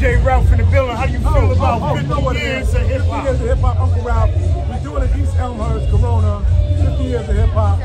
VJ Ralph in the building. How do you oh, feel Oh, about oh, 50 oh, years of hip 50 years of hip hop, Uncle Ralph. We're doing it East Elmhurst, Corona. 50 years of hip hop.